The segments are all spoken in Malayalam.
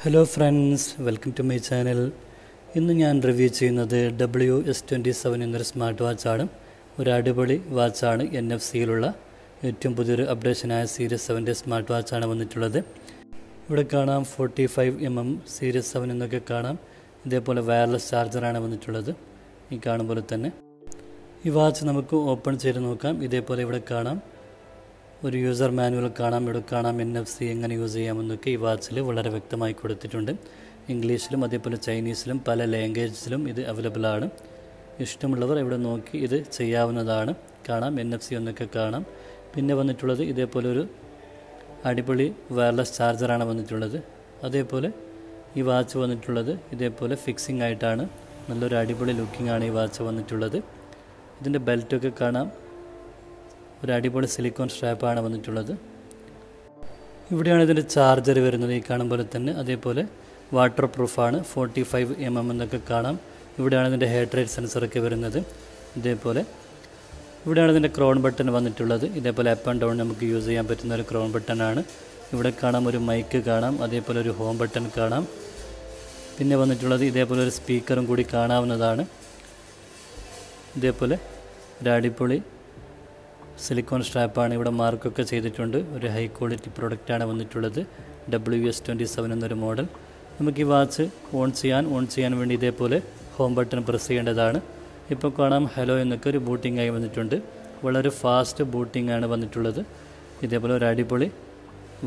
Hello friends welcome to my channel ഇന്ന് ഞാൻ റിവ്യൂ ചെയ്യുന്നത് ഡബ്ല്യു എസ് ട്വന്റി സെവൻ എന്നൊരു സ്മാർട്ട് വാച്ചാണ് ഒരു അടിപൊളി വാച്ചാണ് എൻ എഫ് സിയിലുള്ള ഏറ്റവും പുതിയൊരു അപ്ഡേഷനായ സീരീസ് സെവന്റെ സ്മാർട്ട് വാച്ചാണ് വന്നിട്ടുള്ളത്. ഇവിടെ കാണാം forty five M M series seven എന്നൊക്കെ കാണാം. ഇതേപോലെ വയർലെസ് ചാർജറാണ് വന്നിട്ടുള്ളത്. ഈ കാണും പോലെ തന്നെ. ഈ വാച്ച് നമുക്ക് ഓപ്പൺ ചെയ്ത് നോക്കാം. ഇതേപോലെ ഇവിടെ കാണാം. ഒരു യൂസർ മാനുവൽ കാണാം എടുക്കാണാം കാണാം എൻ എഫ് സി എങ്ങനെ യൂസ് ചെയ്യാമെന്നൊക്കെ ഈ വാച്ചിൽ വളരെ വ്യക്തമായി കൊടുത്തിട്ടുണ്ട്. ഇംഗ്ലീഷിലും അതേപോലെ ചൈനീസിലും പല ലാംഗ്വേജിലും ഇത് അവൈലബിൾ ആണ്. ഇഷ്ടമുള്ളവർ ഇവിടെ നോക്കി ഇത് ചെയ്യാവുന്നതാണ്. കാണാം എൻ എഫ് സി എന്നൊക്കെ കാണാം. പിന്നെ വന്നിട്ടുള്ളത് ഇതേപോലെ ഒരു അടിപൊളി വയർലെസ് ചാർജറാണ് വന്നിട്ടുള്ളത്. അതേപോലെ ഈ വാച്ച് വന്നിട്ടുള്ളത് ഇതേപോലെ ഫിക്സിംഗ് ആയിട്ടാണ്. നല്ലൊരു അടിപൊളി ലുക്കിംഗ് ആണ് ഈ വാച്ച് വന്നിട്ടുള്ളത്. ഇതിന്റെ ബെൽറ്റൊക്കെ കാണാം. ഒരു അടിപൊളി സിലിക്കോൺ സ്ട്രാപ്പാണ് വന്നിട്ടുള്ളത്. ഇവിടെയാണ് ഇതിന്റെ ചാർജർ വരുന്നത്. ഈ കാണും പോലെ തന്നെ അതേപോലെ വാട്ടർ പ്രൂഫാണ് ഫോർട്ടി ഫൈവ് എം എം എന്നൊക്കെ കാണാം. ഇവിടെയാണ് ഇതിന്റെ ഹെഡ് റേറ്റ് സെൻസറൊക്കെ വരുന്നത്. ഇതേപോലെ ഇവിടെയാണ് ഇതിന്റെ ക്രോൺ ബട്ടൺ വന്നിട്ടുള്ളത്. ഇതേപോലെ അപ്പ് ആൻഡ് ഡൗൺ നമുക്ക് യൂസ് ചെയ്യാൻ പറ്റുന്ന ഒരു ക്രോൺ ബട്ടണാണ് ഇവിടെ കാണാം ഒരു മൈക്ക് കാണാം. അതേപോലെ ഒരു ഹോം ബട്ടൺ കാണാം. പിന്നെ വന്നിട്ടുള്ളത് ഇതേപോലെ ഒരു സ്പീക്കറും കൂടി കാണാവുന്നതാണ്. ഇതേപോലെ ഒരു അടിപൊളി സിലിക്കോൺ സ്ട്രാപ്പാണ് ഇവിടെ മാർക്കൊക്കെ ചെയ്തിട്ടുണ്ട്. ഒരു ഹൈ ക്വാളിറ്റി പ്രൊഡക്റ്റാണ് വന്നിട്ടുള്ളത്. ഡബ്ല്യു എസ് ട്വന്റി സെവൻ എന്നൊരു മോഡൽ നമുക്ക് ഈ വാച്ച് ഓൺ ചെയ്യാൻ ഓൺ ചെയ്യാൻ വേണ്ടി ഇതേപോലെ ഹോം ബട്ടൺ പ്രസ് ചെയ്യേണ്ടതാണ്. ഇപ്പോൾ കാണാം ഹലോ എന്നൊക്കെ ഒരു ബൂട്ടിംഗ് ആയി വന്നിട്ടുണ്ട്. വളരെ ഫാസ്റ്റ് ബൂട്ടിംഗ് ആണ് വന്നിട്ടുള്ളത്. ഇതേപോലെ ഒരു അടിപൊളി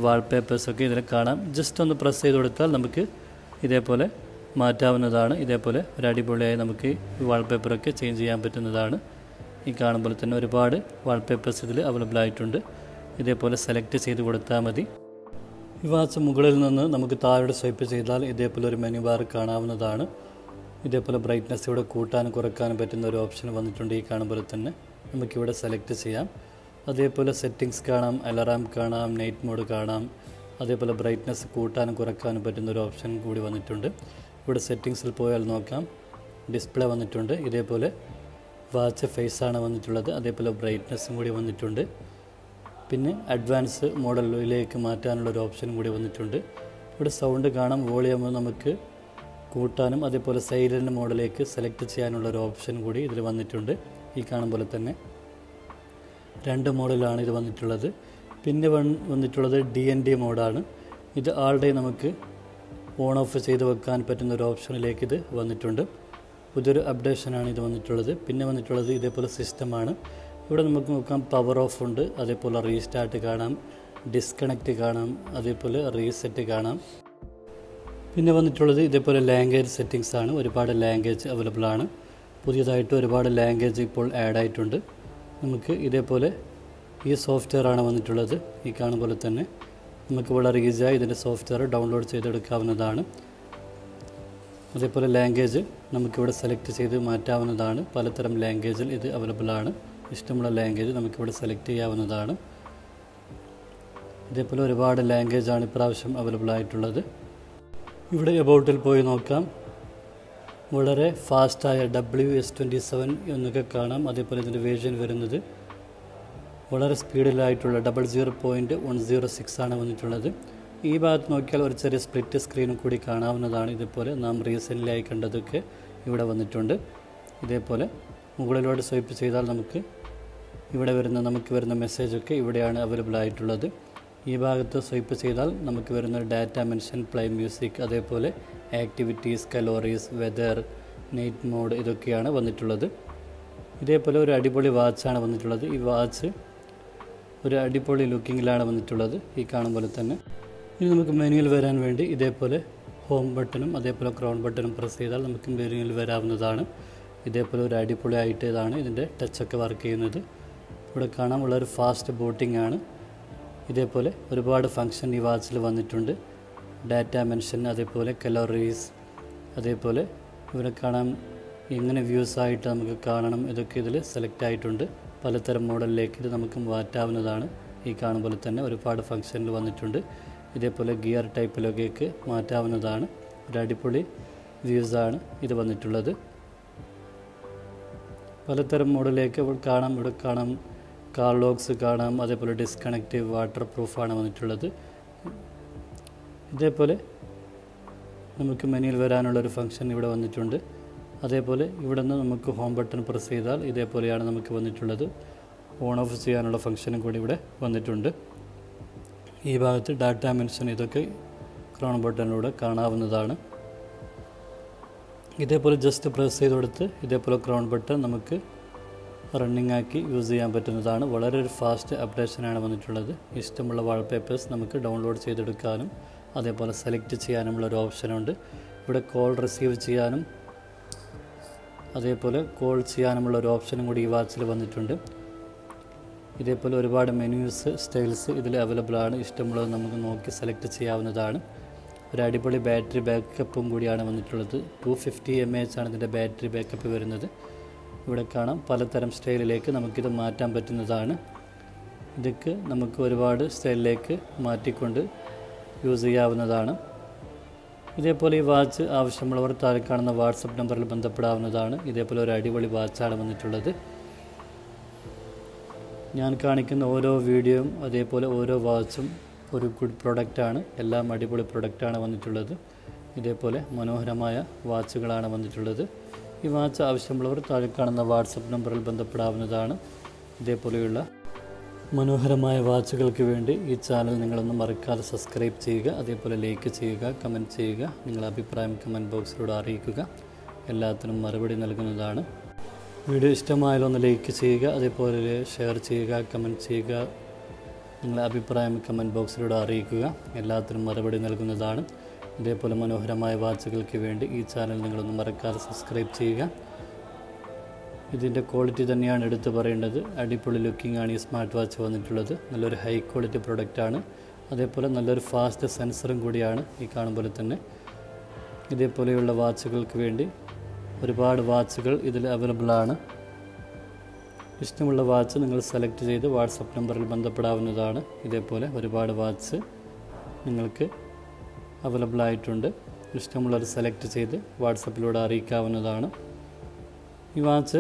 വാൾപേപ്പേഴ്സൊക്കെ ഇതിൽ കാണാം. ജസ്റ്റ് ഒന്ന് പ്രസ് ചെയ്ത് കൊടുത്താൽ നമുക്ക് ഇതേപോലെ മാറ്റാവുന്നതാണ്. ഇതേപോലെ ഒരു അടിപൊളിയായി നമുക്ക് വാൾപേപ്പറൊക്കെ ചേഞ്ച് ചെയ്യാൻ പറ്റുന്നതാണ്. ഈ കാണുമ്പോൾ തന്നെ ഒരുപാട് വാൾപേപ്പേഴ്സ് ഇതിൽ അവൈലബിൾ ആയിട്ടുണ്ട്. ഇതേപോലെ സെലക്ട് ചെയ്ത് കൊടുത്താൽ മതി. ഈ വാച്ച് മുകളിൽ നിന്ന് നമുക്ക് താഴെ സ്വൈപ്പ് ചെയ്താൽ ഇതേപോലെ ഒരു മെനു ബാർ കാണാവുന്നതാണ്. ഇതേപോലെ ബ്രൈറ്റ്നസ് ഇവിടെ കൂട്ടാനും കുറയ്ക്കാനും പറ്റുന്ന ഒരു ഓപ്ഷൻ വന്നിട്ടുണ്ട് ഈ കാണുമ്പോൾ തന്നെ. നമുക്കിവിടെ സെലക്ട് ചെയ്യാം. അതേപോലെ സെറ്റിങ്സ് കാണാം അലറാം കാണാം നൈറ്റ് മോഡ് കാണാം. അതേപോലെ ബ്രൈറ്റ്നസ് കൂട്ടാനും കുറയ്ക്കാനും പറ്റുന്ന ഒരു ഓപ്ഷൻ കൂടി വന്നിട്ടുണ്ട്. ഇവിടെ സെറ്റിങ്സിൽ പോയാൽ നോക്കാം. ഡിസ്പ്ലേ വന്നിട്ടുണ്ട്. ഇതേപോലെ വാച്ച് ഫേസാണ് വന്നിട്ടുള്ളത്. അതേപോലെ ബ്രൈറ്റ്നസ്സും കൂടി വന്നിട്ടുണ്ട്. പിന്നെ അഡ്വാൻസ് മോഡലിലേക്ക് മാറ്റാനുള്ള ഒരു കൂടി വന്നിട്ടുണ്ട്. ഇവിടെ സൗണ്ട് കാണാം വോളിയം നമുക്ക് കൂട്ടാനും അതേപോലെ സൈലന്റ് മോഡലേക്ക് സെലക്ട് ചെയ്യാനുള്ള ഒരു ഓപ്ഷൻ കൂടി ഇതിൽ വന്നിട്ടുണ്ട് ഈ കാണും പോലെ തന്നെ. രണ്ട് മോഡലാണ് ഇത് വന്നിട്ടുള്ളത്. പിന്നെ വന്നിട്ടുള്ളത് ഡി എൻ ഡി മോഡാണ്. ഇത് ആളുടെ നമുക്ക് ഓൺ ഓഫ് ചെയ്ത് വെക്കാൻ പറ്റുന്ന ഒരു ഓപ്ഷനിലേക്ക് ഇത് വന്നിട്ടുണ്ട്. പുതിയൊരു അപ്ഡേഷനാണ് ഇത് വന്നിട്ടുള്ളത്. പിന്നെ വന്നിട്ടുള്ളത് ഇതേപോലെ സിസ്റ്റമാണ് ഇവിടെ നമുക്ക് നോക്കാം പവർ ഓഫ് ഉണ്ട്. അതേപോലെ റീസ്റ്റാർട്ട് കാണാം ഡിസ്കണക്റ്റ് കാണാം അതേപോലെ റീസെറ്റ് കാണാം. പിന്നെ വന്നിട്ടുള്ളത് ഇതേപോലെ ലാംഗ്വേജ് സെറ്റിങ്സ് ആണ്. ഒരുപാട് ലാംഗ്വേജ് അവൈലബിൾ ആണ്. പുതിയതായിട്ട് ഒരുപാട് ലാംഗ്വേജ് ഇപ്പോൾ ആഡ് ആയിട്ടുണ്ട്. നമുക്ക് ഇതേപോലെ ഈ സോഫ്റ്റ്വെയർ ആണ് വന്നിട്ടുള്ളത്. ഈ കാണുന്ന പോലെ തന്നെ നമുക്ക് വളരെ ഈസിയായി ഇതിന്റെ സോഫ്റ്റ്വെയർ ഡൗൺലോഡ് ചെയ്തെടുക്കാവുന്നതാണ്. അതേപോലെ ലാംഗ്വേജ് നമുക്കിവിടെ സെലക്ട് ചെയ്ത് മാറ്റാവുന്നതാണ്. പലതരം ലാംഗ്വേജിൽ ഇത് അവൈലബിൾ ആണ്. ഇഷ്ടമുള്ള ലാംഗ്വേജ് നമുക്കിവിടെ സെലക്ട് ചെയ്യാവുന്നതാണ്. ഇതേപോലെ ഒരുപാട് ലാംഗ്വേജാണ് ഇപ്രാവശ്യം അവൈലബിൾ ആയിട്ടുള്ളത്. ഇവിടെ എബൌട്ടിൽ പോയി നോക്കാം. വളരെ ഫാസ്റ്റായ ഡബ്ല്യു എസ് ട്വന്റി സെവൻ എന്നൊക്കെ കാണാം. അതേപോലെ ഇതിന്റെ വേർഷൻ വരുന്നത്. വളരെ സ്പീഡിലായിട്ടുള്ള double zero point one zero six ആണ് വന്നിട്ടുള്ളത്. ഈ ഭാഗത്ത് നോക്കിയാൽ ഒരു ചെറിയ സ്പ്ലിറ്റ് സ്ക്രീനും കൂടി കാണാവുന്നതാണ്. ഇതുപോലെ നാം റീസെന്റ്ലി കണ്ടതൊക്കെ ഇവിടെ വന്നിട്ടുണ്ട്. ഇതേപോലെ മുകളിലോട്ട് സ്വൈപ്പ് ചെയ്താൽ നമുക്ക് ഇവിടെ വരുന്ന നമുക്ക് വരുന്ന മെസ്സേജൊക്കെ ഇവിടെയാണ് അവൈലബിൾ ആയിട്ടുള്ളത്. ഈ ഭാഗത്ത് സ്വൈപ്പ് ചെയ്താൽ നമുക്ക് വരുന്ന ഡാറ്റ മെൻഷൻ പ്ലേ മ്യൂസിക് അതേപോലെ activities calories weather night mode ഇതൊക്കെയാണ് വന്നിട്ടുള്ളത്. ഇതേപോലെ ഒരു അടിപൊളി വാച്ചാണ് വന്നിട്ടുള്ളത്. ഈ വാച്ച് ഒരു അടിപൊളി ലുക്കിങ്ങിലാണ് വന്നിട്ടുള്ളത് ഈ കാണും പോലെ തന്നെ. ഇനി നമുക്ക് മെനുവിൽ വരാൻ വേണ്ടി ഇതേപോലെ ഹോം ബട്ടണും അതേപോലെ ക്രൗൺ ബട്ടണും പ്രസ് ചെയ്താൽ നമുക്ക് മെനുവിൽ വരാവുന്നതാണ്. ഇതേപോലെ ഒരു അടിപൊളിയായിട്ട് ഇതാണ് ഇതിന്റെ ടച്ചൊക്കെ വർക്ക് ചെയ്യുന്നത്. ഇവിടെ കാണാം വളരെ ഫാസ്റ്റ് ബോട്ടിംഗ് ആണ്. ഇതേപോലെ ഒരുപാട് ഫങ്ഷൻ ഈ വാച്ചിൽ വന്നിട്ടുണ്ട്. ഡാറ്റ മെൻഷൻ അതേപോലെ കലോറീസ് അതേപോലെ ഇവിടെ കാണാം എങ്ങനെ വ്യൂസ് ആയിട്ട് നമുക്ക് കാണണം ഇതൊക്കെ ഇതിൽ സെലക്ട് ആയിട്ടുണ്ട്. പലതരം മോഡലിലേക്ക് ഇത് നമുക്ക് മാറ്റാവുന്നതാണ്. ഈ കാണുമ്പോൾ തന്നെ ഒരുപാട് ഫങ്ഷനിൽ വന്നിട്ടുണ്ട്. ഇതേപോലെ ഗിയർ ടൈപ്പിലൊക്കെ മാറ്റാവുന്നതാണ്. ഒരു അടിപൊളി വ്യൂസാണ് ഇത് വന്നിട്ടുള്ളത്. പലതരം മോഡലിലേക്ക് കാണാം. ഇവിടെ കാണാം കാർ ലോക്സ് കാണാം. അതേപോലെ ഡിസ്കണക്റ്റീവ് വാട്ടർ പ്രൂഫാണ് വന്നിട്ടുള്ളത്. ഇതേപോലെ നമുക്ക് മെനുവിൽ വരാനുള്ള ഒരു ഫംഗ്ഷൻ ഇവിടെ വന്നിട്ടുണ്ട്. അതേപോലെ ഇവിടെ നിന്ന് നമുക്ക് ഹോം ബട്ടൺ പ്രസ് ചെയ്താൽ ഇതേപോലെയാണ് നമുക്ക് വന്നിട്ടുള്ളത്. ഓൺ ഓഫ് ചെയ്യാനുള്ള ഫംഗ്ഷനും കൂടി ഇവിടെ വന്നിട്ടുണ്ട്. ഈ ഭാഗത്ത് ഡാറ്റ മെൻഷൻ ഇതൊക്കെ ക്രോൺ ബട്ടണിലൂടെ കാണാവുന്നതാണ്. ഇതേപോലെ ജസ്റ്റ് പ്രസ് ചെയ്ത് കൊടുത്ത് ഇതേപോലെ ക്രോൺ ബട്ടൺ നമുക്ക് റണ്ണിങ് ആക്കി യൂസ് ചെയ്യാൻ പറ്റുന്നതാണ്. വളരെ ഒരു ഫാസ്റ്റ് അപ്ഡേഷനാണ് വന്നിട്ടുള്ളത്. ഇഷ്ടമുള്ള വാൾപേപ്പേഴ്സ് നമുക്ക് ഡൗൺലോഡ് ചെയ്തെടുക്കാനും അതേപോലെ സെലക്ട് ചെയ്യാനുമുള്ള ഒരു ഓപ്ഷനുണ്ട് ഇവിടെ കോൾ റിസീവ് ചെയ്യാനും അതേപോലെ കോൾ ചെയ്യാനുമുള്ള ഒരു ഓപ്ഷനും കൂടി ഈ വാച്ചിൽ വന്നിട്ടുണ്ട്. ഇതേപോലെ ഒരുപാട് മെനുസ് സ്റ്റൈൽസ് ഇതിൽ അവൈലബിൾ ആണ്. ഇഷ്ടമുള്ളത് നമുക്ക് നോക്കി സെലക്ട് ചെയ്യാവുന്നതാണ്. ഒരു അടിപൊളി ബാറ്ററി ബാക്കപ്പും കൂടിയാണ് വന്നിട്ടുള്ളത്. ടു ഫിഫ്റ്റി എം എച്ച് ആണ് ഇതിന്റെ ബാറ്ററി ബാക്കപ്പ് വരുന്നത്. ഇവിടെ കാണാം. പലതരം സ്റ്റൈലിലേക്ക് നമുക്കിത് മാറ്റാൻ പറ്റുന്നതാണ്. ഇതൊക്കെ നമുക്ക് ഒരുപാട് സ്റ്റൈലിലേക്ക് മാറ്റിക്കൊണ്ട് യൂസ് ചെയ്യാവുന്നതാണ്. ഇതേപോലെ ഈ വാച്ച് ആവശ്യമുള്ളവർ താഴെ കാണുന്ന വാട്സപ്പ് നമ്പറിൽ ബന്ധപ്പെടാവുന്നതാണ്. ഇതേപോലെ ഒരു അടിപൊളി വാച്ചാണ് വന്നിട്ടുള്ളത്. ഞാൻ കാണിക്കുന്ന ഓരോ വീഡിയോയും അതേപോലെ ഓരോ വാച്ചും ഒരു ഗുഡ് പ്രൊഡക്റ്റാണ്. എല്ലാം അടിപൊളി പ്രൊഡക്റ്റാണ് വന്നിട്ടുള്ളത്. ഇതേപോലെ മനോഹരമായ വാച്ചുകളാണ് വന്നിട്ടുള്ളത്. ഈ വാച്ച് ആവശ്യമുള്ളവർ താഴെ കാണുന്ന വാട്സപ്പ് നമ്പറിൽ ബന്ധപ്പെടാവുന്നതാണ്. ഇതേപോലെയുള്ള മനോഹരമായ വാച്ചുകൾക്ക് വേണ്ടി ഈ ചാനൽ നിങ്ങളൊന്ന് മറക്കാതെ സബ്സ്ക്രൈബ് ചെയ്യുക അതേപോലെ ലൈക്ക് ചെയ്യുക കമന്റ് ചെയ്യുക നിങ്ങളുടെ അഭിപ്രായം കമന്റ് ബോക്സിലൂടെ അറിയിക്കുക. എല്ലാത്തിനും മറുപടി നൽകുന്നതാണ്. വീഡിയോ ഇഷ്ടമായാലൊന്ന് ലൈക്ക് ചെയ്യുക അതേപോലെ ഷെയർ ചെയ്യുക കമന്റ് ചെയ്യുക. നിങ്ങളുടെ അഭിപ്രായം കമന്റ് ബോക്സിലൂടെ അറിയിക്കുക. എല്ലാത്തിനും മറുപടി നൽകുന്നതാണ്. ഇതേപോലെ മനോഹരമായ വാച്ചുകൾക്ക് വേണ്ടി ഈ ചാനൽ നിങ്ങളൊന്ന് മറക്കാതെ സബ്സ്ക്രൈബ് ചെയ്യുക. ഇതിന്റെ ക്വാളിറ്റി തന്നെയാണ് എടുത്തു പറയേണ്ടത്. അടിപൊളി ലുക്കിംഗ് ആണ് ഈ സ്മാർട്ട് വാച്ച് വന്നിട്ടുള്ളത്. നല്ലൊരു ഹൈ ക്വാളിറ്റി പ്രൊഡക്റ്റാണ് അതേപോലെ നല്ലൊരു ഫാസ്റ്റ് സെൻസറും കൂടിയാണ് ഈ കാണുമ്പോൾ തന്നെ. ഇതേപോലെയുള്ള വാച്ചുകൾക്ക് വേണ്ടി ഒരുപാട് വാച്ചുകൾ ഇതിൽ അവൈലബിൾ ആണ്. ഇഷ്ടമുള്ള വാച്ച് നിങ്ങൾ സെലക്ട് ചെയ്ത് വാട്സപ്പ് നമ്പറിൽ ബന്ധപ്പെടാവുന്നതാണ്. ഇതേപോലെ ഒരുപാട് വാച്ച് നിങ്ങൾക്ക് അവൈലബിൾ ആയിട്ടുണ്ട്. ഇഷ്ടമുള്ളത് സെലക്ട് ചെയ്ത് വാട്സപ്പിലൂടെ അറിയിക്കാവുന്നതാണ്. ഈ വാച്ച്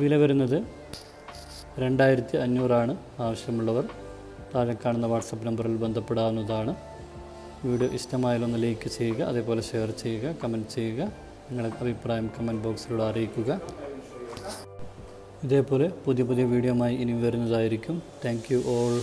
വില വരുന്നത് രണ്ടായിരത്തി അഞ്ഞൂറാണ്. ആവശ്യമുള്ളവർ താഴെ കാണുന്ന വാട്സപ്പ് നമ്പറിൽ ബന്ധപ്പെടാവുന്നതാണ്. വീഡിയോ ഇഷ്ടമായാലൊന്ന് ലൈക്ക് ചെയ്യുക അതേപോലെ ഷെയർ ചെയ്യുക കമന്റ് ചെയ്യുക നിങ്ങളുടെ അഭിപ്രായം കമന്റ് ബോക്സിലൂടെ അറിയിക്കുക. ഇതേപോലെ പുതിയ പുതിയ വീഡിയോമായി ഇനി വരുന്നതായിരിക്കും. Thank you all